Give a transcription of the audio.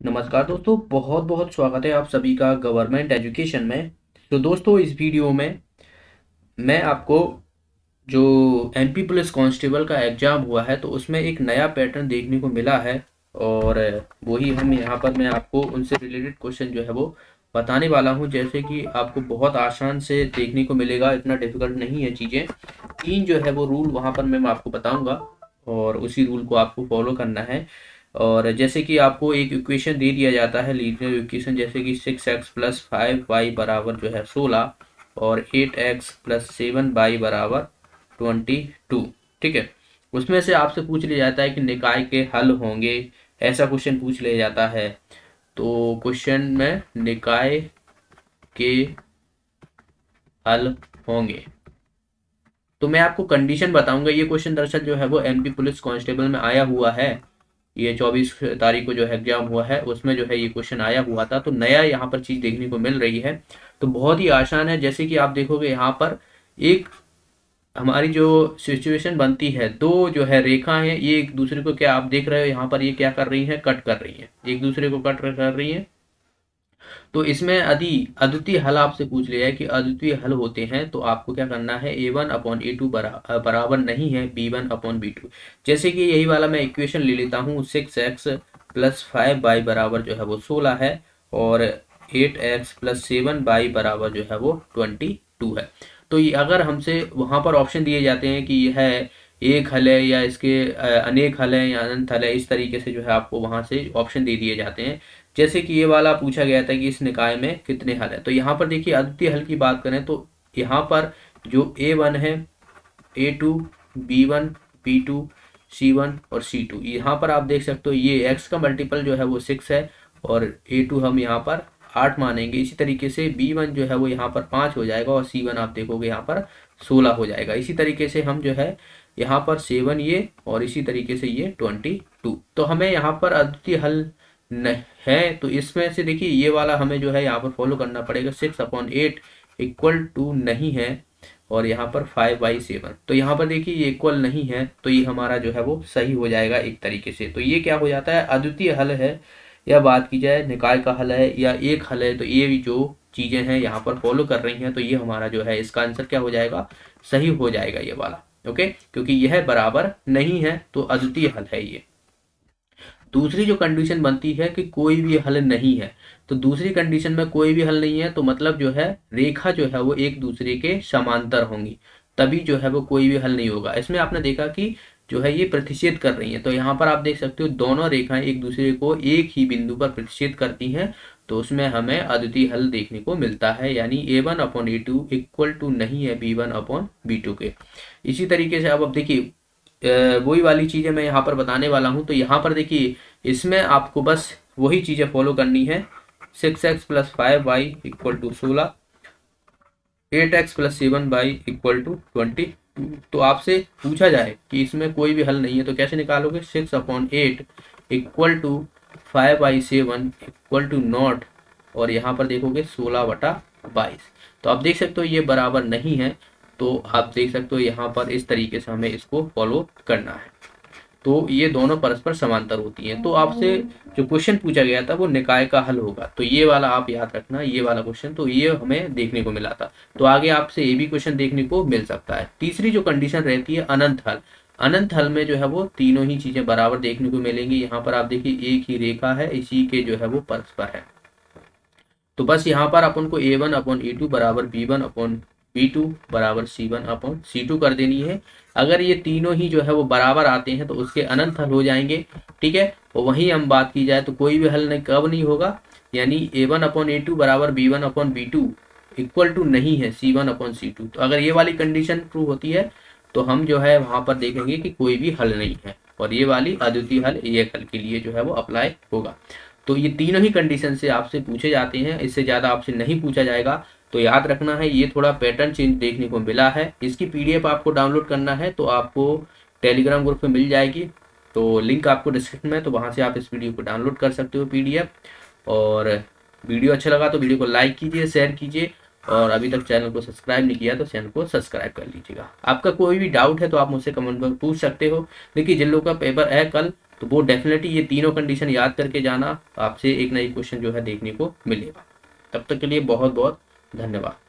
नमस्कार दोस्तों बहुत बहुत स्वागत है आप सभी का गवर्नमेंट एजुकेशन में। तो दोस्तों, इस वीडियो में मैं आपको जो एमपी पुलिस कांस्टेबल का एग्ज़ाम हुआ है तो उसमें एक नया पैटर्न देखने को मिला है और वही हम यहाँ पर मैं आपको उनसे रिलेटेड क्वेश्चन जो है वो बताने वाला हूँ। जैसे कि आपको बहुत आसान से देखने को मिलेगा, इतना डिफ़िकल्ट नहीं है चीज़ें। तीन जो है वो रूल वहाँ पर मैं आपको बताऊँगा और उसी रूल को आपको फॉलो करना है। और जैसे कि आपको एक इक्वेशन दे दिया जाता है लीनियर इक्वेशन जैसे कि six x plus five y बराबर जो है सोलह और eight x plus seven y बराबर ट्वेंटी टू ठीक है? उसमें से आपसे पूछ लिया जाता है कि निकाय के हल होंगे, ऐसा क्वेश्चन पूछ लिया जाता है। तो क्वेश्चन में निकाय के हल होंगे। तो मैं आपको कंडीशन बताऊँगा, ये क्वेश्चन दरअसल जो है वो एमपी पुलिस कांस्टेबल में आया हुआ है। ये चौबीस तारीख को जो है एग्ज़ाम हुआ है, उसमें जो है ये क्वेश्चन आया हुआ था। तो नया यहाँ पर चीज़ देखने को मिल रही है। तो बहुत ही आसान है, जैसे कि आप देखोगे यहाँ पर एक हमारी जो सिचुएशन बनती है, दो जो है रेखा है, ये एक दूसरे को क्या आप देख रहे हो, यहाँ पर ये क्या कर रही है, कट कर रही है। एक दूसरे को कट कर रही है। तो इसमें यदि अद्वितीय हल आपसे पूछ लिया है कि अद्वितीय हल होते हैं तो आपको क्या करना है? A one upon a two बराबर नहीं है b one upon b two जैसे कि यही वाला मैं इक्वेशन ले लेता हूँ six x plus five y बराबर जो है वो सोलह है और eight x plus seven y बराबर जो है वो ट्वेंटी टू है। तो ये अगर हमसे वहाँ पर ऑप्शन दिए जाते हैं कि यह एक हल है या इसके अनेक हल है या अनंत हल है, इस तरीके से जो है आपको वहाँ से ऑप्शन दे दिए जाते हैं। जैसे कि ये वाला पूछा गया था कि इस निकाय में कितने हल है। तो यहाँ पर देखिए अद्वितीय हल की बात करें तो यहाँ पर जो ए वन है a two b one b two c one और सी टू यहाँ पर आप देख सकते हो ये एक्स का मल्टीपल जो है वो सिक्स है और ए टू हम यहाँ पर आठ मानेंगे। इसी तरीके से बी वन जो है वो यहाँ पर पाँच हो जाएगा और सी वन आप देखोगे यहाँ पर सोलह हो जाएगा। इसी तरीके से हम जो है यहाँ पर सेवन ये और इसी तरीके से ये ट्वेंटी टू। तो हमें यहाँ पर अद्वितीय हल है तो इसमें से देखिए, ये वाला हमें जो है यहाँ पर फॉलो करना पड़ेगा। Six upon eight equal to नहीं है और यहाँ पर फाइव बाई सेवन तो यहाँ पर देखिए, ये इक्वल नहीं है तो ये हमारा जो है वो सही हो जाएगा एक तरीके से। तो ये क्या हो जाता है? अद्वितीय हल है, या बात की जाए निकाय का हल है, या एक हल है तो ये जो चीज़ें हैं यहाँ पर फॉलो कर रही हैं तो ये हमारा जो है इसका आंसर क्या हो जाएगा? सही हो जाएगा ये वाला। ओके? क्योंकि यह बराबर नहीं है तो अद्वितीय हल है ये। दूसरी जो कंडीशन बनती है कि कोई भी हल नहीं है तो दूसरी कंडीशन में कोई भी हल नहीं है तो मतलब जो है, रेखा जो है, वो एक दूसरे के समांतर होंगी। तभी जो है, वो कोई भी हल नहीं होगा। इसमें आपने देखा कि जो है ये प्रतिषेध कर रही है। तो यहाँ पर आप देख सकते हो, दोनों रेखाएँ एक दूसरे को एक ही बिंदु पर प्रतिषेध करती हैं। तो उसमें हमें अद्वितीय हल देखने को मिलता है, यानी a one upon a two equal to नहीं है b one upon b two के। इसी तरीके से अब अब देखिए वही वाली चीज़ें मैं यहाँ पर बताने वाला हूँ। तो यहाँ पर देखिए, इसमें आपको बस वही चीज़ें फॉलो करनी है। Six x plus five y equal to सोलह eight x plus seven y equal to twenty तो आपसे पूछा जाए कि इसमें कोई भी हल नहीं है तो कैसे निकालोगे? Six upon eight equal to five by seven equal to not और यहाँ पर देखोगे सोलह बटा बाईस। तो आप देख सकते हो ये बराबर नहीं है तो आप देख सकते हो यहाँ पर इस तरीके से हमें इसको फॉलो करना है। तो ये दोनों परस्पर समांतर होती हैं। तो आपसे जो क्वेश्चन पूछा गया था, वो निकाय का हल होगा। तो ये वाला आप याद रखना, ये वाला क्वेश्चन तो ये हमें देखने को मिला था। तो आगे आपसे ये भी क्वेश्चन देखने को मिल सकता है। तीसरी जो कंडीशन रहती है, अनंत हल। अनंत हल में जो है वो तीनों ही चीज़ें बराबर देखने को मिलेंगी। यहाँ पर आप देखिए, एक ही रेखा है, इसी के जो है वो परस्पर है। तो बस यहाँ पर अपन को a one upon a two बराबर b one upon b two बराबर c one upon c two कर देनी है। अगर ये तीनों ही जो है वो बराबर आते हैं तो उसके अनंत हल हो जाएँगे, ठीक है? और वहीं हम बात की जाए तो कोई भी हल नहीं, कब नहीं होगा। यानी a one upon a two बराबर b one upon b two equal to नहीं है c one upon c two तो अगर ये वाली कंडीशन ट्रू होती है तो हम जो है वहाँ पर देखेंगे कि कोई भी हल नहीं है। और ये वाली अद्वितीय हल एक हल के लिए जो है वो अप्लाई होगा। तो ये तीनों ही कंडीशन से आपसे पूछे जाते हैं, इससे ज़्यादा आपसे नहीं पूछा जाएगा। तो याद रखना है, ये थोड़ा पैटर्न चेंज देखने को मिला है। इसकी पीडीएफ आपको डाउनलोड करना है तो आपको टेलीग्राम ग्रुप में मिल जाएगी। तो लिंक आपको डिस्क्रिप्शन में तो वहाँ से आप इस वीडियो को डाउनलोड कर सकते हो पीडीएफ और वीडियो अच्छा लगा तो वीडियो को लाइक कीजिए शेयर कीजिए, और अभी तक चैनल को सब्सक्राइब नहीं किया तो चैनल को सब्सक्राइब कर लीजिएगा। आपका कोई भी डाउट है तो आप मुझसे कमेंट में पूछ सकते हो। देखिए, जिन लोगों का पेपर है कल तो वो डेफिनेटली ये तीनों कंडीशन याद करके जाना, आपसे एक नई क्वेश्चन जो है देखने को मिलेगा। तब तक के लिए बहुत बहुत धन्यवाद